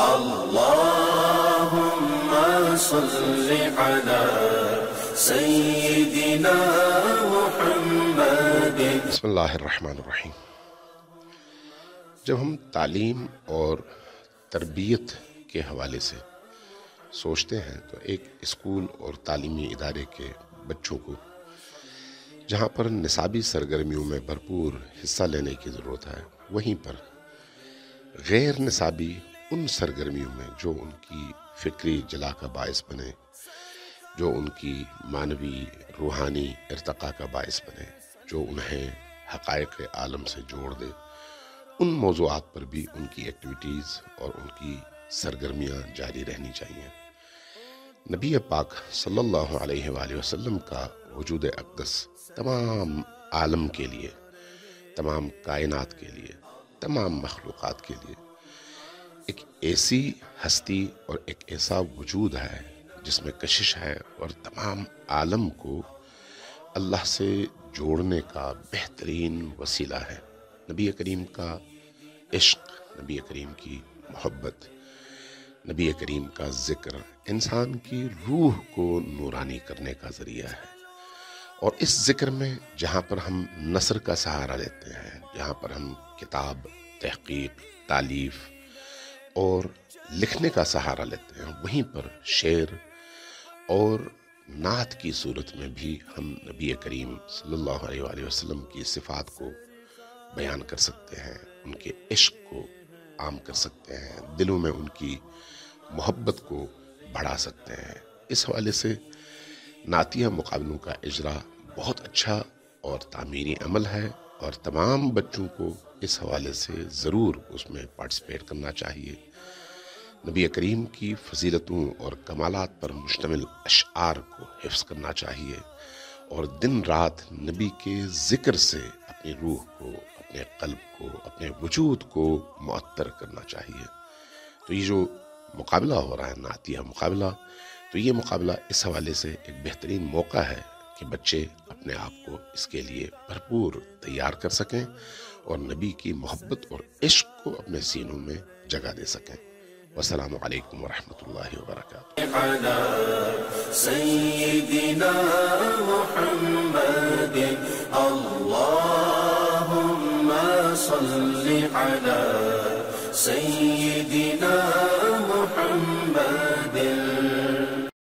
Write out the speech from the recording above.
اللهم صل على سيدنا محمد. بسم اللہ الرحمن الرحیم. جب ہم تعلیم اور تربیت کے حوالے سے سوچتے ہیں تو ایک اسکول اور تعلیمی ادارے کے بچوں کو جہاں پر نصابی سرگرمیوں میں بھرپور حصہ لینے کی ضرورت ہے، وہیں پر غیر نصابی ان سرگرمیوں میں جو ان کی فکری جلا کا باعث بنے، جو ان کی معنوی، روحانی ارتقاء کا باعث بنے، جو انہیں حقائق عالم سے جوڑ دے، ان موضوعات پر بھی ان کی ایکٹیویٹیز اور ان کی سرگرمیاں جاری رہنی چاہیے۔ نبی پاک صلی اللہ علیہ وآلہ وسلم کا وجود اقدس تمام عالم کے لیے، تمام کائنات کے لیے، تمام مخلوقات کے لیے ایک ایسی ہستی اور ایک ایسا وجود ہے جس میں کشش ہے اور تمام عالم کو اللہ سے جوڑنے کا بہترین وسیلہ ہے۔ نبی کریم کا عشق، نبی کریم کی محبت، نبی کریم کا ذکر انسان کی روح کو نورانی کرنے کا ذریعہ ہے۔ اور اس ذکر میں جہاں پر ہم نثر کا سہارا لیتے ہیں، جہاں پر ہم کتاب، تحقیق تعلیف اور لکھنے کا سہارا لیتے ہیں۔ وہیں پر شعر اور نعت کی صورت میں بھی ہم نبی کریم صلی اللہ علیہ وآلہ وسلم کی صفات کو بیان کر سکتے ہیں، ان کے عشق کو عام کر سکتے ہیں، دلوں میں ان کی محبت کو بڑھا سکتے ہیں۔ اس حوالے سے نعتیہ مقابلوں کا اجرا بہت اچھا اور تعمیری عمل ہے اور تمام بچوں کو اس حوالے سے ضرور اس میں پارٹیسپیٹ کرنا چاہیے۔ نبی کریم کی فضیلتوں اور کمالات پر مشتمل اشعار کو حفظ کرنا چاہیے اور دن رات نبی کے ذکر سے اپنی روح کو، اپنے قلب کو، اپنے وجود کو معطر کرنا چاہیے۔ تو یہ جو مقابلہ ہو رہا ہے، نعتیہ مقابلہ، تو یہ مقابلہ اس حوالے سے ایک بہترین موقع ہے کہ بچے اپنے آپ کو اس کے لیے بھرپور تیار کر سکیں اور نبی کی محبت اور عشق کو اپنے سینوں میں جگہ دے سکیں۔ والسلام علیکم ورحمۃ اللہ وبرکاتہ۔ محمد محمد۔